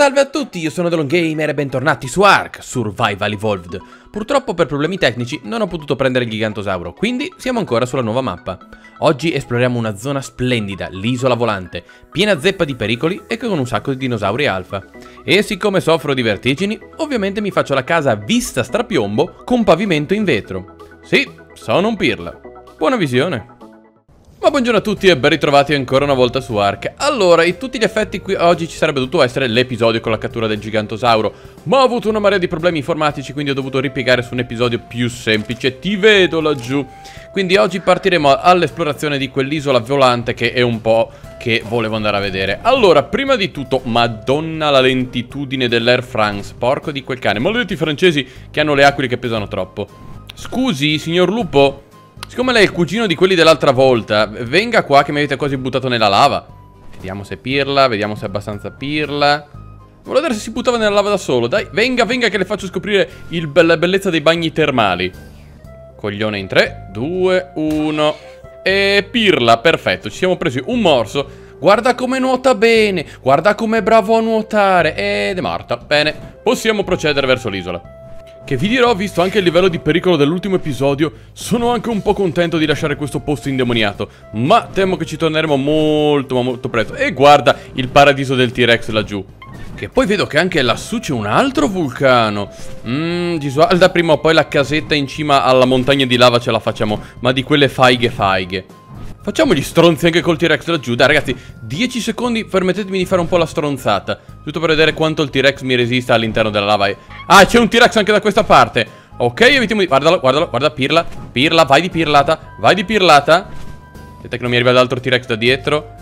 Salve a tutti, io sono Delon Gamer e bentornati su Ark Survival Evolved. Purtroppo per problemi tecnici non ho potuto prendere il gigantosauro, quindi siamo ancora sulla nuova mappa. Oggi esploriamo una zona splendida, l'isola volante, piena zeppa di pericoli e con un sacco di dinosauri alfa. E siccome soffro di vertigini, ovviamente mi faccio la casa vista strapiombo con pavimento in vetro. Sì, sono un pirla. Buona visione! Ma buongiorno a tutti e ben ritrovati ancora una volta su Ark. Allora, in tutti gli effetti qui oggi ci sarebbe dovuto essere l'episodio con la cattura del gigantosauro Ma ho avuto una marea di problemi informatici quindi ho dovuto ripiegare su un episodio più semplice. Ti vedo laggiù. Quindi oggi partiremo all'esplorazione di quell'isola volante che è un po' che volevo andare a vedere. Allora, prima di tutto, madonna la lentitudine dell'Air France Porco di quel cane, maledetti francesi che hanno le aquile che pesano troppo. Scusi, signor lupo Siccome lei è il cugino di quelli dell'altra volta, venga qua che mi avete quasi buttato nella lava. Vediamo se pirla, vediamo se è abbastanza pirla. Volevo vedere se si buttava nella lava da solo. Dai, venga, venga che le faccio scoprire il, la bellezza dei bagni termali. Coglione in 3, 2, 1. E pirla, perfetto, ci siamo presi un morso. Guarda come nuota bene, guarda come è bravo a nuotare. Ed è morta, bene. Possiamo procedere verso l'isola. Che vi dirò, visto anche il livello di pericolo dell'ultimo episodio, sono anche un po' contento di lasciare questo posto indemoniato. Ma temo che ci torneremo molto ma molto presto. E guarda il paradiso del T-Rex laggiù. Che poi vedo che anche lassù c'è un altro vulcano. Mmm, Gisualda prima o poi la casetta in cima alla montagna di lava ce la facciamo. Ma di quelle faighe faighe. Facciamo gli stronzi anche col T-Rex laggiù. Dai ragazzi, 10 secondi, permettetemi di fare un po' la stronzata. Tutto per vedere quanto il T-Rex mi resista all'interno della lava. Ah, c'è un T-Rex anche da questa parte. Ok, evitiamo di... Guardalo, guardalo, guarda, pirla. Pirla, vai di pirlata. Vai di pirlata. Aspetta che non mi arriva l'altro T-Rex da dietro.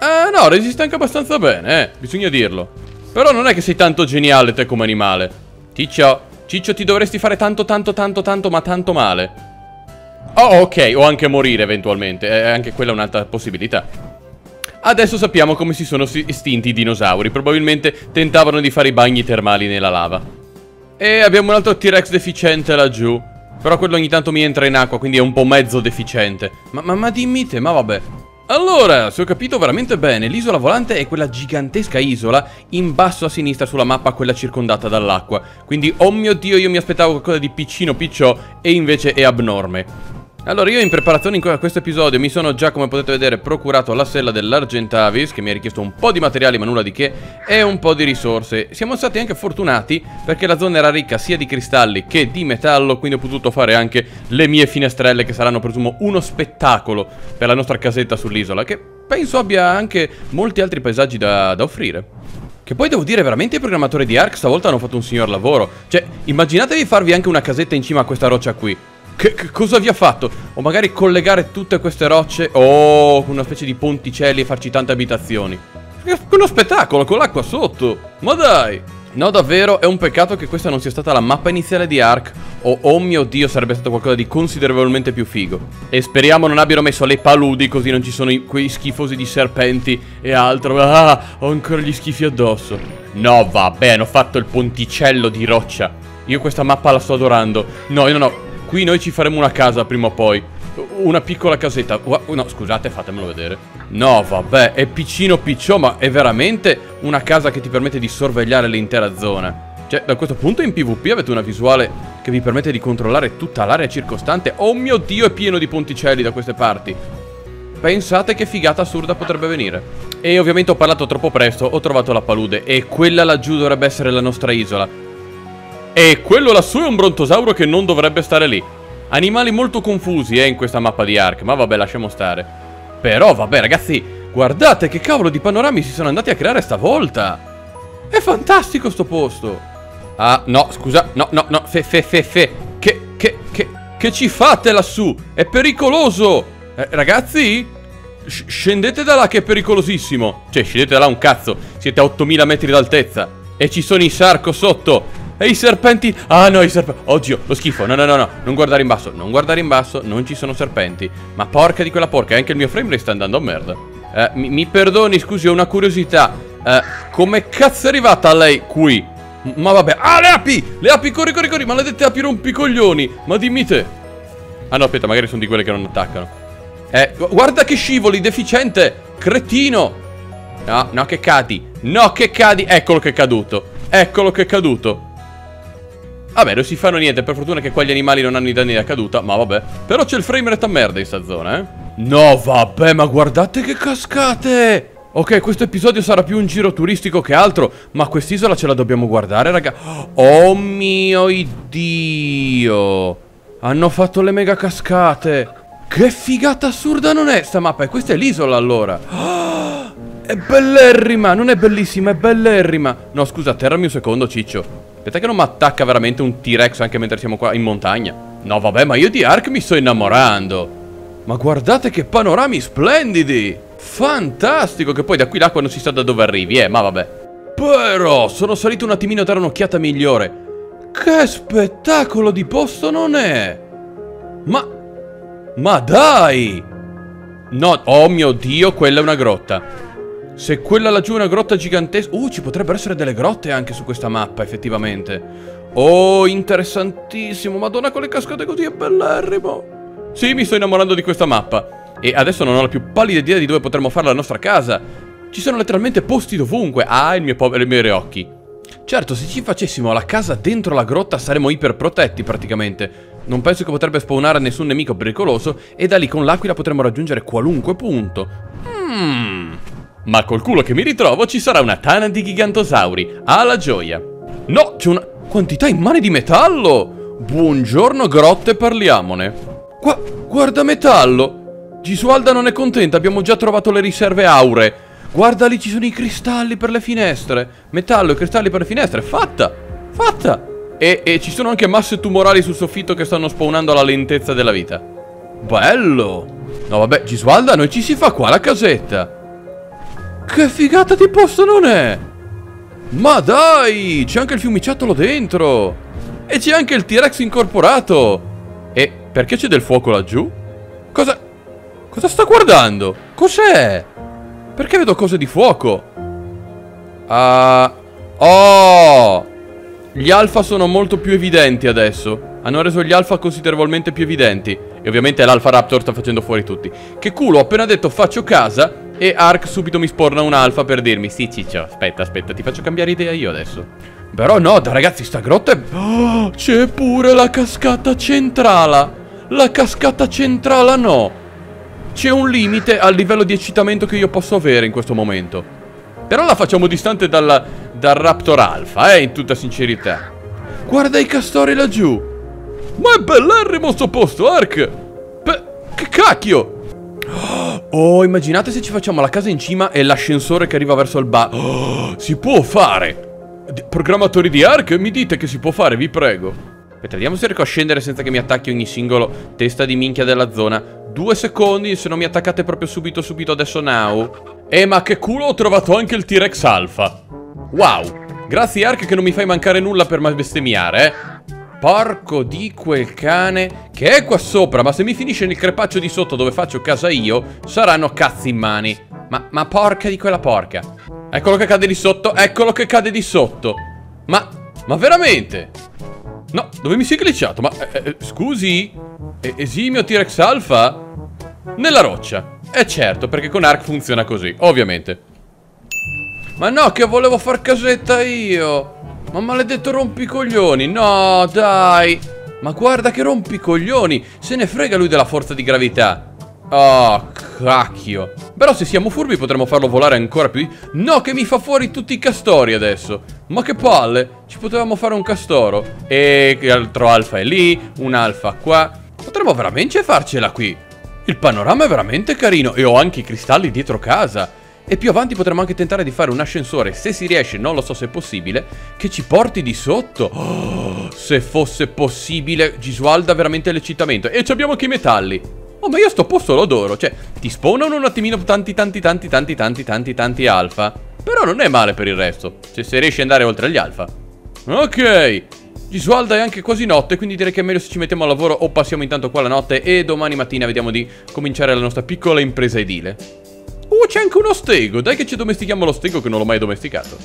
Eh, no, resiste anche abbastanza bene, eh. Bisogna dirlo. Però non è che sei tanto geniale te come animale. Ciccio, Ciccio, ti dovresti fare tanto, tanto, tanto, tanto, ma tanto male. Oh, ok, o anche morire eventualmente, eh, anche quella è un'altra possibilità. Adesso sappiamo come si sono estinti i dinosauri, probabilmente tentavano di fare i bagni termali nella lava. E abbiamo un altro T-Rex deficiente laggiù, però quello ogni tanto mi entra in acqua, quindi è un po' mezzo deficiente. Ma, ma, ma dimmi te, ma vabbè. Allora, se ho capito veramente bene, l'isola volante è quella gigantesca isola in basso a sinistra sulla mappa, quella circondata dall'acqua. Quindi, oh mio Dio, io mi aspettavo qualcosa di piccino picciò e invece è abnorme. Allora io in preparazione a questo episodio mi sono già come potete vedere procurato la sella dell'Argentavis che mi ha richiesto un po' di materiali ma nulla di che e un po' di risorse Siamo stati anche fortunati perché la zona era ricca sia di cristalli che di metallo quindi ho potuto fare anche le mie finestrelle che saranno presumo uno spettacolo per la nostra casetta sull'isola che penso abbia anche molti altri paesaggi da, da offrire che poi devo dire, veramente i programmatori di Ark stavolta hanno fatto un signor lavoro. Cioè, immaginatevi farvi anche una casetta in cima a questa roccia qui. Che, che, cosa vi ha fatto? O magari collegare tutte queste rocce O una specie di ponticelli e farci tante abitazioni. Uno spettacolo con l'acqua sotto. Ma dai! No davvero è un peccato che questa non sia stata la mappa iniziale di Ark. O oh mio dio sarebbe stato qualcosa di considerevolmente più figo. E speriamo non abbiano messo le paludi così non ci sono i, quei schifosi di serpenti e altro. Ah ho ancora gli schifi addosso. No vabbè hanno fatto il ponticello di roccia. Io questa mappa la sto adorando. No no no Qui noi ci faremo una casa prima o poi. Una piccola casetta. No scusate fatemelo vedere. No vabbè è piccino picciò ma è veramente una casa che ti permette di sorvegliare l'intera zona. Cioè da questo punto in PvP avete una visuale che vi permette di controllare tutta l'area circostante. Oh mio dio è pieno di ponticelli da queste parti. Pensate che figata assurda potrebbe venire. E ovviamente ho parlato troppo presto Ho trovato la palude E quella laggiù dovrebbe essere la nostra isola e quello lassù è un brontosauro che non dovrebbe stare lì. Animali molto confusi, eh, in questa mappa di Ark, ma vabbè, lasciamo stare. Però, vabbè, ragazzi, guardate che cavolo di panorami si sono andati a creare stavolta. È fantastico sto posto. Ah, no, scusa, no, no, no, fe, fe, fe, fe. Che, che, che, che ci fate lassù? È pericoloso. Eh, ragazzi, scendete da là che è pericolosissimo. Cioè, scendete da là un cazzo, siete a 8000 metri d'altezza. E ci sono i sarco sotto. E i serpenti Ah no i serpenti Oddio lo schifo No no no no Non guardare in basso Non guardare in basso Non ci sono serpenti Ma porca di quella porca Anche il mio frame rate sta andando a merda eh, mi, mi, perdoni scusi ho una curiosità eh, Come cazzo è arrivata lei qui? Ma vabbè Ah le api Le api corri corri corri Maledette api rompicoglioni Ma dimmi te Ah no aspetta magari sono di quelle che non attaccano Eh guarda che scivoli Deficiente Cretino No no che cadi No, che cadi. Eccolo che è caduto. Eccolo che è caduto. Vabbè, non si fanno niente. Per fortuna che qua gli animali non hanno i danni da caduta. Ma vabbè. Però c'è il frame rate a merda in sta zona, eh. No, vabbè, ma guardate che cascate. Ok, questo episodio sarà più un giro turistico che altro, ma quest'isola ce la dobbiamo guardare, raga. Oh mio Dio! Hanno fatto le mega cascate. Che figata assurda non è sta mappa? E questa è l'isola allora. Oh, è bellerrima, non è bellissima, è bellerrima. No, scusa, atterrami un secondo, ciccio. Aspetta che non mi attacca veramente un T-Rex anche mentre siamo qua in montagna. No, vabbè, ma io di Ark mi sto innamorando. Ma guardate che panorami splendidi! Fantastico! Che poi da qui l'acqua non si sa da dove arrivi, eh, ma vabbè. Però, sono salito un attimino a dare un'occhiata migliore. Che spettacolo di posto non è! Ma... Ma dai! No, oh mio Dio, quella è una grotta. Se quella laggiù è una grotta gigantesca... Uh, ci potrebbero essere delle grotte anche su questa mappa, effettivamente. Oh, interessantissimo. Madonna, con le cascate così è bellerrimo. Sì, mi sto innamorando di questa mappa. E adesso non ho la più pallida idea di dove potremmo fare la nostra casa. Ci sono letteralmente posti dovunque. Ah, il mio povero, i miei occhi. Certo, se ci facessimo la casa dentro la grotta saremmo iperprotetti praticamente. Non penso che potrebbe spawnare nessun nemico pericoloso e da lì con l'aquila potremmo raggiungere qualunque punto. Hmm. Ma col culo che mi ritrovo ci sarà una tana di gigantosauri. Alla gioia. No, c'è una quantità immane di metallo. Buongiorno grotte, parliamone. Qua, guarda metallo! Gisualda non è contenta, abbiamo già trovato le riserve auree. Guarda lì ci sono i cristalli per le finestre. Metallo e cristalli per le finestre, fatta! Fatta! E, e ci sono anche masse tumorali sul soffitto che stanno spawnando alla lentezza della vita. Bello! No vabbè, Gisualda, noi ci si fa qua la casetta. Che figata di posto non è! Ma dai! C'è anche il fiumiciattolo dentro! E c'è anche il T-Rex incorporato! E perché c'è del fuoco laggiù? Cosa... Cosa sta guardando? Cos'è? Perché vedo cose di fuoco? Ah... Uh, oh! Gli alfa sono molto più evidenti adesso. Hanno reso gli alfa considerevolmente più evidenti. E ovviamente l'alfa raptor sta facendo fuori tutti. Che culo, ho appena detto faccio casa e Ark subito mi sporna un alfa per dirmi Sì ciccio, aspetta, aspetta, ti faccio cambiare idea io adesso Però no, ragazzi, sta grotta è... Oh, c'è pure la cascata centrale la cascata centrale no. C'è un limite al livello di eccitamento che io posso avere in questo momento. Però la facciamo distante dal, dal Raptor Alpha, eh, in tutta sincerità. Guarda i castori laggiù. Ma è bellerrimo sto posto, Ark. Beh, che cacchio. Oh, immaginate se ci facciamo la casa in cima e l'ascensore che arriva verso il bar. Oh, si può fare. Programmatori di Ark, mi dite che si può fare, vi prego. Aspetta, vediamo se riesco a scendere senza che mi attacchi ogni singolo testa di minchia della zona. Due secondi, se non mi attaccate proprio subito, subito, adesso now. Eh, ma che culo, ho trovato anche il T-Rex Alpha. Wow. Grazie Ark che non mi fai mancare nulla per bestemmiare, eh. Porco di quel cane Che è qua sopra Ma se mi finisce nel crepaccio di sotto dove faccio casa io Saranno cazzi in mani Ma, ma porca di quella porca Eccolo che cade di sotto Eccolo che cade di sotto Ma, ma veramente No, dove mi sei glitchato? Ma, eh, eh, scusi? E esimio T-Rex Alpha? Nella roccia. Eh certo, perché con Ark funziona così, ovviamente. Ma no, che volevo far casetta io. Ma maledetto rompicoglioni. No, dai. Ma guarda che rompicoglioni. Se ne frega lui della forza di gravità. Oh, cacchio. Però se siamo furbi potremmo farlo volare ancora più... No, che mi fa fuori tutti i castori adesso. Ma che palle. Ci potevamo fare un castoro. E altro alfa è lì, un alfa qua. Potremmo veramente farcela qui. Il panorama è veramente carino e ho anche i cristalli dietro casa. E più avanti potremmo anche tentare di fare un ascensore, se si riesce, non lo so se è possibile, che ci porti di sotto. Oh, se fosse possibile, Gisualda veramente l'eccitamento. E abbiamo anche i metalli. Oh, ma io sto posto lo adoro. Cioè, ti spawnano un attimino tanti, tanti, tanti, tanti, tanti, tanti, tanti alfa. Però non è male per il resto. Cioè, se riesci ad andare oltre agli alfa. Ok. Gisualda è anche quasi notte, quindi direi che è meglio se ci mettiamo al lavoro o passiamo intanto qua la notte e domani mattina vediamo di cominciare la nostra piccola impresa edile. Uh, c'è anche uno stego. Dai che ci domestichiamo lo stego che non l'ho mai domesticato.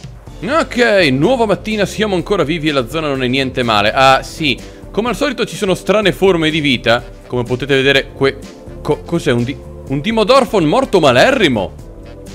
Ok, nuova mattina, siamo ancora vivi e la zona non è niente male. Ah, sì. Come al solito ci sono strane forme di vita Come potete vedere que... Co cos'è? Un, di un Dimodorphon morto malerrimo?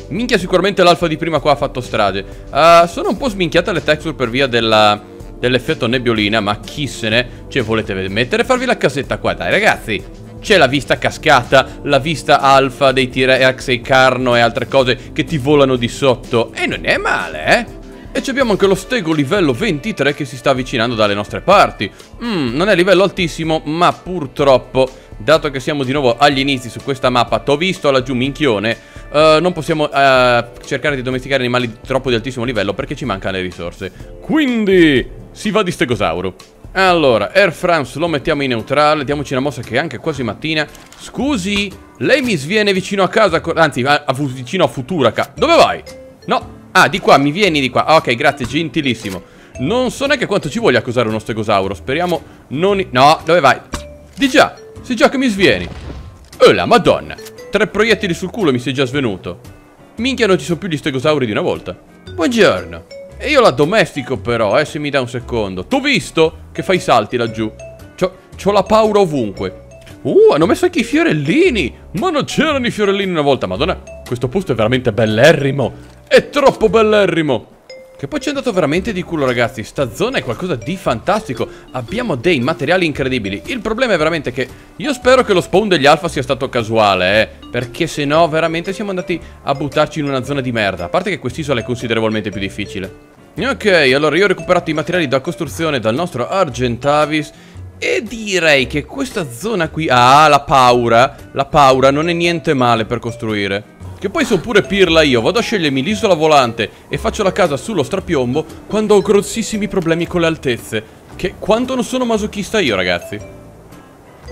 Minchia sicuramente l'alfa di prima qua ha fatto strage uh, Sono un po' sminchiate le texture per via dell'effetto nebbiolina, ma chi se ne... Cioè, volete mettere e farvi la casetta qua? Dai, ragazzi, c'è la vista cascata, la vista alfa dei T-Rex e Carno e altre cose che ti volano di sotto. E non è male, eh? E abbiamo anche lo stego livello 23 che si sta avvicinando dalle nostre parti. Mm, non è livello altissimo, ma purtroppo, dato che siamo di nuovo agli inizi su questa mappa, t'ho visto laggiù minchione, uh, non possiamo uh, cercare di domesticare animali troppo di altissimo livello perché ci mancano le risorse. Quindi... Si va di stegosauro. Allora, Air France lo mettiamo in neutrale, diamoci una mossa che è anche quasi mattina. Scusi, lei mi sviene vicino a casa, anzi, a, a, vicino a Futura casa. Dove vai? No, ah, di qua, mi vieni di qua. Ok, grazie, gentilissimo. Non so neanche quanto ci voglia accusare uno stegosauro, speriamo non... No, dove vai? Di già, sei già che mi svieni. Oh la madonna, tre proiettili sul culo mi sei già svenuto. Minchia non ci sono più gli stegosauri di una volta. Buongiorno. E io la domestico però, eh, se mi dà un secondo. T'ho visto che fai salti laggiù. C'ho la paura ovunque. Uh, hanno messo anche i fiorellini. Ma non c'erano i fiorellini una volta. Madonna, questo posto è veramente bellerrimo. È troppo bellerrimo. Che poi ci è andato veramente di culo ragazzi Sta zona è qualcosa di fantastico Abbiamo dei materiali incredibili Il problema è veramente che Io spero che lo spawn degli alfa sia stato casuale eh Perché se no veramente siamo andati a buttarci in una zona di merda A parte che quest'isola è considerevolmente più difficile Ok, allora io ho recuperato i materiali da costruzione dal nostro Argentavis e direi che questa zona qui... Ah, la paura. La paura non è niente male per costruire. Che poi sono pure pirla io. Vado a scegliermi l'isola volante e faccio la casa sullo strapiombo quando ho grossissimi problemi con le altezze. Che quanto non sono masochista io, ragazzi.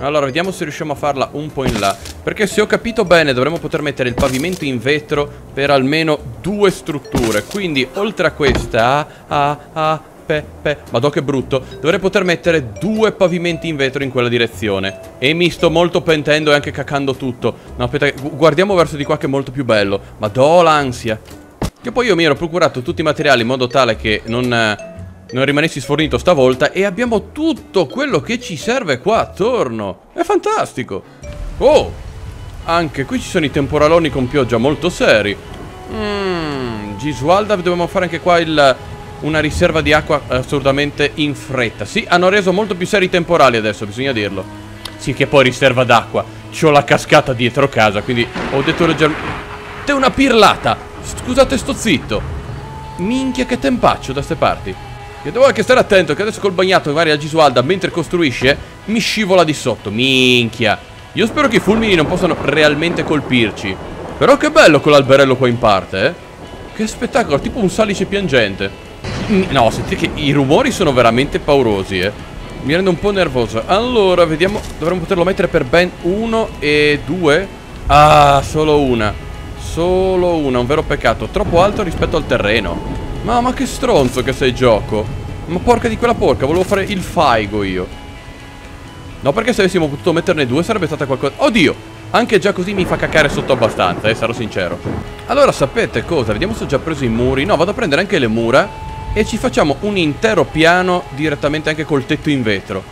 Allora, vediamo se riusciamo a farla un po' in là. Perché se ho capito bene dovremmo poter mettere il pavimento in vetro Per almeno due strutture. Quindi, oltre a questa Ah, ah, pe, pe Madò che brutto Dovrei poter mettere due pavimenti in vetro in quella direzione. E mi sto molto pentendo e anche cacando tutto. No, aspetta, guardiamo verso di qua che è molto più bello. Madò l'ansia. Che poi io mi ero procurato tutti i materiali in modo tale che non non rimanessi sfornito stavolta e abbiamo tutto quello che ci serve qua attorno. È fantastico. Oh, anche qui ci sono i temporaloni con pioggia molto seri. Mmm, Gisualda, dobbiamo fare anche qua il, una riserva di acqua assolutamente in fretta. Sì, hanno reso molto più seri i temporali adesso, bisogna dirlo. Sì, che poi riserva d'acqua. C'ho la cascata dietro casa, quindi ho detto leggermente... Te una pirlata! Scusate sto zitto. Minchia che tempaccio da ste parti. Che devo anche stare attento che adesso col bagnato magari a Gisualda mentre costruisce mi scivola di sotto. Minchia. Io spero che i fulmini non possano realmente colpirci. Però che bello quell'alberello qua in parte, eh. Che spettacolo, tipo un salice piangente. No, sentite che i rumori sono veramente paurosi, eh. Mi rende un po' nervoso. Allora, vediamo. Dovremmo poterlo mettere per ben uno e due. Ah, solo una. Solo una, un vero peccato. Troppo alto rispetto al terreno. Ma, ma che stronzo che sei gioco. Ma porca di quella porca Volevo fare il faigo io. No perché se avessimo potuto metterne due sarebbe stata qualcosa. Oddio! Anche già così mi fa cacare sotto abbastanza eh sarò sincero. Allora sapete cosa? Vediamo se ho già preso i muri. No vado a prendere anche le mura E ci facciamo un intero piano Direttamente anche col tetto in vetro.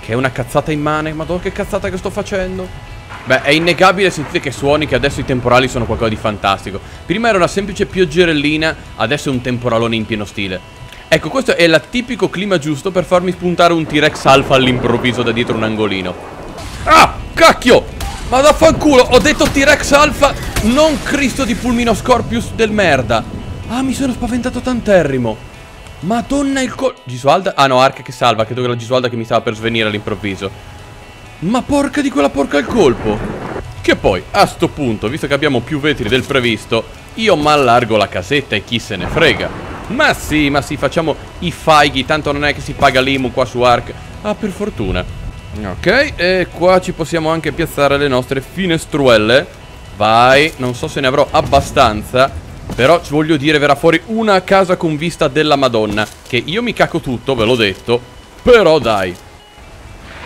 Che è una cazzata immane. Madonna che cazzata che sto facendo Beh, è innegabile sentite che suoni che adesso i temporali sono qualcosa di fantastico. Prima era una semplice pioggerellina, adesso è un temporalone in pieno stile. Ecco, questo è il tipico clima giusto per farmi spuntare un T-Rex alfa all'improvviso da dietro un angolino. Ah, cacchio! Ma vaffanculo, ho detto T-Rex alfa, non Cristo di Fulmino Scorpius del merda. Ah, mi sono spaventato tanterrimo. Madonna il col... Gisualda? Ah no, Ark che salva, credo che la Gisualda che mi stava per svenire all'improvviso. Ma porca di quella porca il colpo. Che poi, a sto punto, visto che abbiamo più vetri del previsto Io m'allargo la casetta e chi se ne frega. Ma sì, ma sì, facciamo i faighi Tanto non è che si paga l'IMU qua su Ark Ah, per fortuna. Ok, e qua ci possiamo anche piazzare le nostre finestruelle. Vai, non so se ne avrò abbastanza Però voglio dire, verrà fuori una casa con vista della Madonna Che io mi caco tutto, ve l'ho detto. Però dai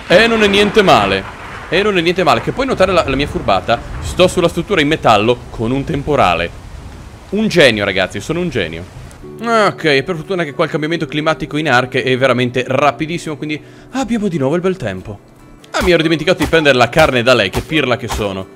e non è niente male. E non è niente male. Che puoi notare la, la mia furbata? Sto sulla struttura in metallo con un temporale. Un genio ragazzi, sono un genio. Ok, per fortuna che qua il cambiamento climatico in Ark è veramente rapidissimo Quindi abbiamo di nuovo il bel tempo. Ah, mi ero dimenticato di prendere la carne da lei, che pirla che sono.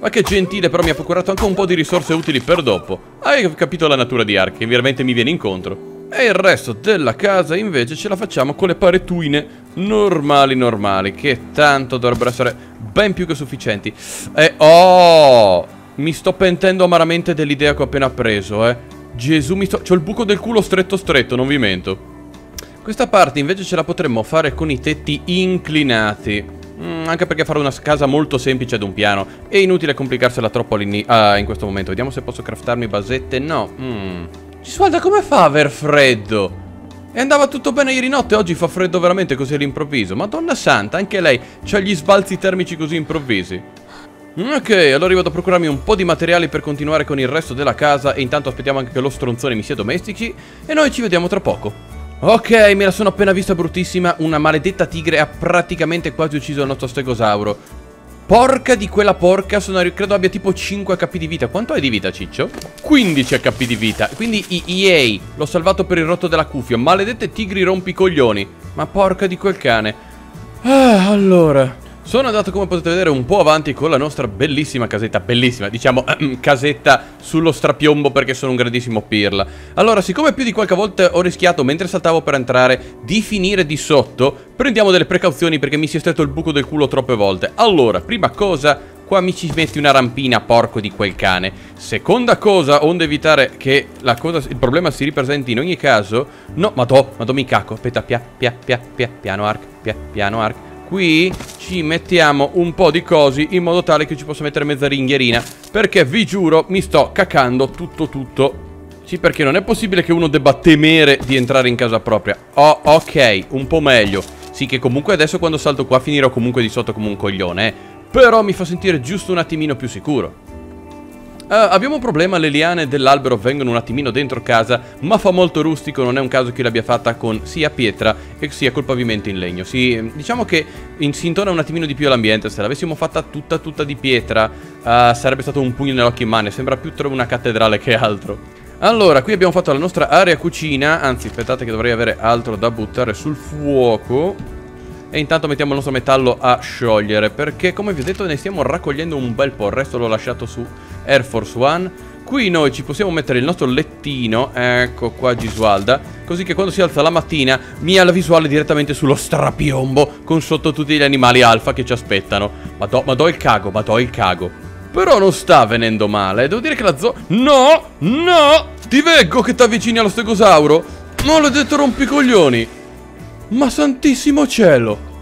Ma che gentile, però mi ha procurato anche un po' di risorse utili per dopo. Hai capito la natura di Ark, che veramente mi viene incontro. E il resto della casa invece ce la facciamo con le paretuine. Normali normali Che tanto dovrebbero essere ben più che sufficienti. E oh Mi sto pentendo amaramente dell'idea che ho appena preso eh. Gesù mi sto... C'ho il buco del culo stretto stretto, non vi mento. Questa parte invece ce la potremmo fare con i tetti inclinati. Mm, Anche perché fare una casa molto semplice ad un piano È inutile complicarsela troppo ah, in questo momento. Vediamo se posso craftarmi basette. No mm. Giswalda come fa a aver freddo? E andava tutto bene ieri notte, oggi fa freddo veramente così all'improvviso. Madonna santa, anche lei ha gli sbalzi termici così improvvisi. Ok, allora io vado a procurarmi un po' di materiali per continuare con il resto della casa e intanto aspettiamo anche che lo stronzone mi sia domestici e noi ci vediamo tra poco. Ok, me la sono appena vista bruttissima, una maledetta tigre ha praticamente quasi ucciso il nostro stegosauro. Porca di quella porca, sono, credo abbia tipo 5 HP di vita. Quanto hai di vita, Ciccio? 15 HP di vita. Quindi EA, l'ho salvato per il rotto della cuffia. Maledette tigri rompicoglioni. Ma porca di quel cane. Ah, allora... Sono andato come potete vedere un po' avanti con la nostra bellissima casetta, bellissima, diciamo casetta sullo strapiombo perché sono un grandissimo pirla. Allora, siccome più di qualche volta ho rischiato mentre saltavo per entrare di finire di sotto Prendiamo delle precauzioni perché mi si è stretto il buco del culo troppe volte. Allora, prima cosa, qua mi ci metti una rampina, porco di quel cane. Seconda cosa, onde evitare che cosa, il problema si ripresenti in ogni caso. No, madò, madò mi cacco, aspetta, pia, pia, pia, pia, piano arc, pia, piano arc Qui ci mettiamo un po' di cosi in modo tale che ci possa mettere mezza ringhierina Perché vi giuro mi sto cacando tutto tutto. Sì perché non è possibile che uno debba temere di entrare in casa propria. Oh ok, un po' meglio. Sì che comunque adesso quando salto qua finirò comunque di sotto come un coglione eh. Però mi fa sentire giusto un attimino più sicuro Uh, abbiamo un problema, le liane dell'albero vengono un attimino dentro casa, ma fa molto rustico, non è un caso che l'abbia fatta con sia pietra e sia col pavimento in legno. Si, diciamo che in, si intona un attimino di più l'ambiente, se l'avessimo fatta tutta tutta di pietra uh, sarebbe stato un pugno nell'occhio in mano, sembra più una cattedrale che altro. Allora, qui abbiamo fatto la nostra area cucina, anzi aspettate che dovrei avere altro da buttare sul fuoco... E intanto mettiamo il nostro metallo a sciogliere Perché come vi ho detto ne stiamo raccogliendo un bel po' Il resto l'ho lasciato su Air Force One. Qui noi ci possiamo mettere il nostro lettino Ecco qua Gisualda Così che quando si alza la mattina Mi ha la visuale direttamente sullo strapiombo Con sotto tutti gli animali alfa che ci aspettano. Ma do, ma do il cago, ma do il cago. Però non sta venendo male Devo dire che la zo... No, no Ti veggo che ti avvicini allo stegosauro. Maledetto rompicoglioni. Ma santissimo cielo!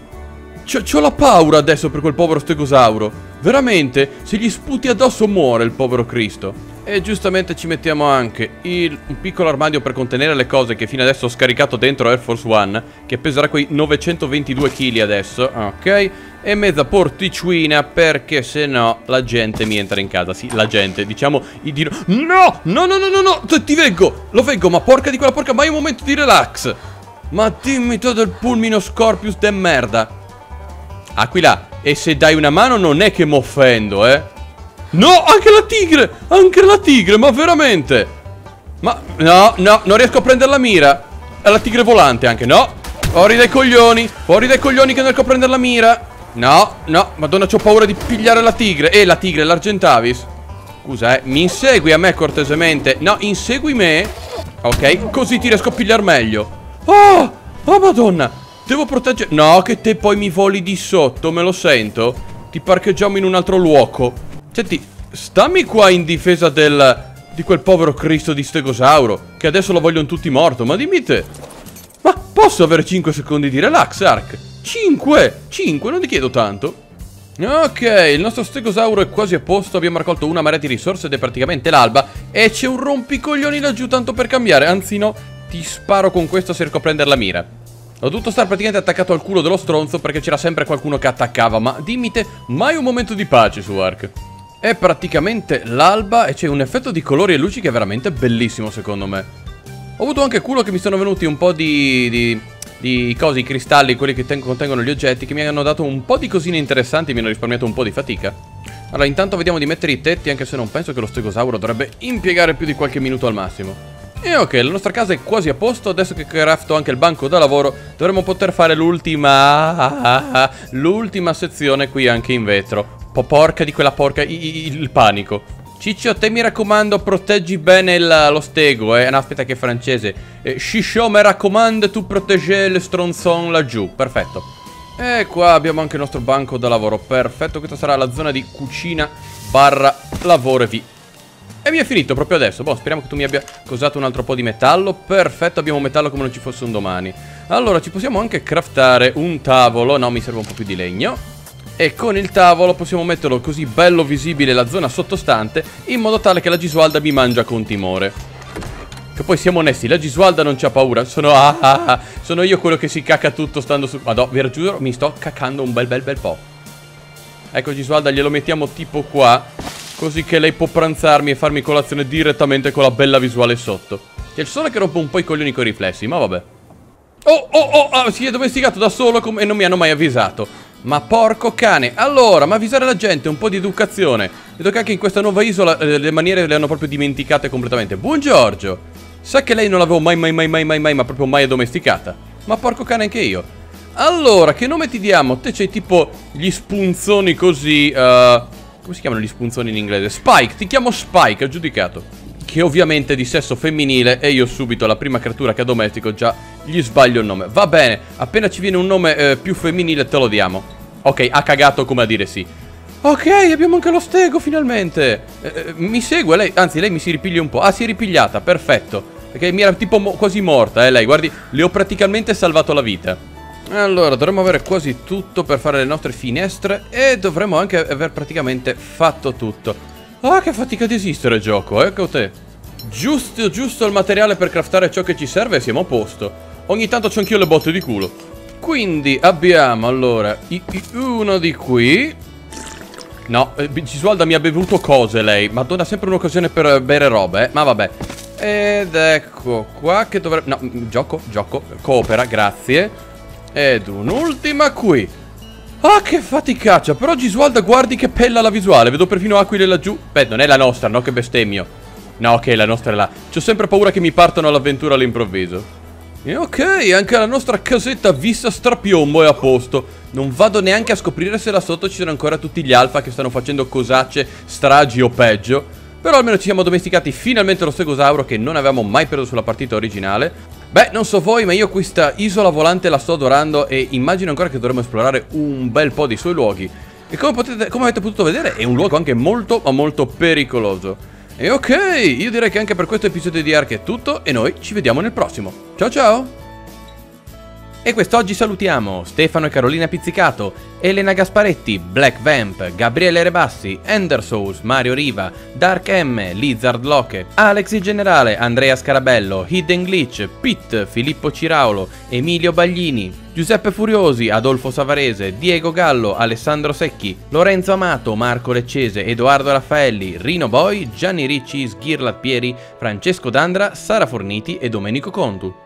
C'ho la paura adesso per quel povero stegosauro. Veramente, se gli sputi addosso muore il povero Cristo. E giustamente ci mettiamo anche il, un piccolo armadio per contenere le cose che fino adesso ho scaricato dentro Air Force One, che peserà quei 922 kg adesso, ok? E mezza porticina perché se no la gente mi entra in casa. Sì, la gente, diciamo i dino... No! No, no, no, no, no! Ti veggo! Lo veggo, ma porca di quella porca, mai un momento di relax! Ma dimmi tu del pulmino Scorpius de merda Aquila E se dai una mano non è che mi offendo, eh. No, anche la tigre Anche la tigre, ma veramente. Ma, no, no, non riesco a prendere la mira. È la tigre volante anche, no. Fuori dai coglioni Fuori dai coglioni che non riesco a prendere la mira. No, no, madonna ho paura di pigliare la tigre. Eh, la tigre, l'Argentavis. Scusa, eh, mi insegui a me cortesemente? No, insegui me. Ok, così ti riesco a pigliare meglio. Oh, oh madonna Devo proteggere No, che te poi mi voli di sotto, me lo sento? Ti parcheggiamo in un altro luogo Senti, stammi qua in difesa del... Di quel povero Cristo di stegosauro Che adesso lo vogliono tutti morto Ma dimmi te. Ma posso avere 5 secondi di relax, Ark? 5? 5? Non ti chiedo tanto. Ok, il nostro stegosauro è quasi a posto, abbiamo raccolto una marea di risorse ed è praticamente l'alba. E c'è un rompicoglioni laggiù tanto per cambiare, anzi no, ti sparo con questo se riesco a prendere la mira Ho dovuto stare praticamente attaccato al culo dello stronzo perché c'era sempre qualcuno che attaccava Ma dimmi te, mai un momento di pace su Ark È praticamente l'alba e c'è un effetto di colori e luci che è veramente bellissimo secondo me Ho avuto anche culo che mi sono venuti un po' di... di di cose, i cristalli, quelli che contengono gli oggetti, che mi hanno dato un po' di cosine interessanti e mi hanno risparmiato un po' di fatica. Allora, intanto vediamo di mettere i tetti, anche se non penso che lo stegosauro dovrebbe impiegare più di qualche minuto al massimo. E ok, la nostra casa è quasi a posto, adesso che crafto anche il banco da lavoro dovremmo poter fare l'ultima... l'ultima sezione qui anche in vetro. po' porca di quella porca, il panico. Ciccio, te mi raccomando, proteggi bene lo stego, eh. No, aspetta che è francese. Eh, Ciccio, mi raccomando, tu proteggi le stronzon laggiù. Perfetto. E qua abbiamo anche il nostro banco da lavoro. Perfetto, questa sarà la zona di cucina barra lavoro e vi... E mi è finito proprio adesso. Boh, speriamo che tu mi abbia cosato un altro po' di metallo. Perfetto, abbiamo metallo come non ci fosse un domani. Allora, ci possiamo anche craftare un tavolo. No, mi serve un po' più di legno. E con il tavolo possiamo metterlo così bello visibile la zona sottostante In modo tale che la Gisualda mi mangia con timore Che poi siamo onesti, la Gisualda non c'ha paura Sono ah, ah, ah, Sono io quello che si cacca tutto stando su Madò, vi giuro, mi sto caccando un bel bel bel po' Ecco Gisualda, glielo mettiamo tipo qua Così che lei può pranzarmi e farmi colazione direttamente con la bella visuale sotto. C'è il sole che rompe un po' i coglioni con i riflessi, ma vabbè. Oh, oh, oh, ah, si è domesticato da solo e non mi hanno mai avvisato. Ma porco cane. Allora, ma avvisare la gente, un po' di educazione. Vedo che anche in questa nuova isola eh, le maniere le hanno proprio dimenticate completamente. Buon Giorgio! Sa che lei non l'avevo mai mai mai mai mai mai ma proprio mai addomesticata Ma porco cane anche io. Allora, che nome ti diamo? Te c'hai tipo gli spunzoni così uh, Come si chiamano gli spunzoni in inglese? Spike, ti chiamo Spike, aggiudicato che ovviamente è di sesso femminile e io subito la prima creatura che addomestico già gli sbaglio il nome. Va bene, appena ci viene un nome eh, più femminile te lo diamo. Ok, ha cagato come a dire sì. Ok, abbiamo anche lo stego finalmente. Eh, eh, mi segue lei, anzi lei mi si ripiglia un po'. Ah, si è ripigliata, perfetto. Perché mi era tipo mo quasi morta, eh lei. Guardi, le ho praticamente salvato la vita. Allora, dovremmo avere quasi tutto per fare le nostre finestre e dovremmo anche aver praticamente fatto tutto. Ah, che fatica di esistere gioco, ecco te. Giusto, giusto il materiale per craftare ciò che ci serve e siamo a posto. Ogni tanto c'ho anch'io le botte di culo. Quindi abbiamo allora uno di qui No, eh, Gisualda mi ha bevuto cose lei Ma dona sempre un'occasione per bere robe eh? Ma vabbè Ed ecco qua che dovrebbe... No, mm, gioco, gioco, coopera, grazie Ed un'ultima qui Ah, che faticaccia Però Gisualda guardi che pella la visuale Vedo perfino aquile laggiù Beh, non è la nostra, no? Che bestemmio No, ok, la nostra è là C'ho sempre paura che mi partano all'avventura all'improvviso e ok, anche la nostra casetta vista strapiombo è a posto. Non vado neanche a scoprire se là sotto ci sono ancora tutti gli alfa che stanno facendo cosacce, stragi o peggio. Però almeno ci siamo domesticati finalmente lo stegosauro che non avevamo mai preso sulla partita originale. Beh, non so voi, ma io questa isola volante la sto adorando e immagino ancora che dovremo esplorare un bel po' dei suoi luoghi. E come, potete, come avete potuto vedere è un luogo anche molto ma molto pericoloso. E ok, io direi che anche per questo episodio di Ark è tutto e noi ci vediamo nel prossimo. Ciao ciao! E quest'oggi salutiamo Stefano e Carolina Pizzicato, Elena Gasparetti, Black Vamp, Gabriele Rebassi, Ender Souls, Mario Riva, Dark M, Lizard Locke, Alex il Generale, Andrea Scarabello, Hidden Glitch, Pit, Filippo Ciraulo, Emilio Baglini, Giuseppe Furiosi, Adolfo Savarese, Diego Gallo, Alessandro Secchi, Lorenzo Amato, Marco Leccese, Edoardo Raffaelli, Rino Boy, Gianni Ricci, Sghirlat Pieri, Francesco Dandra, Sara Forniti e Domenico Contu.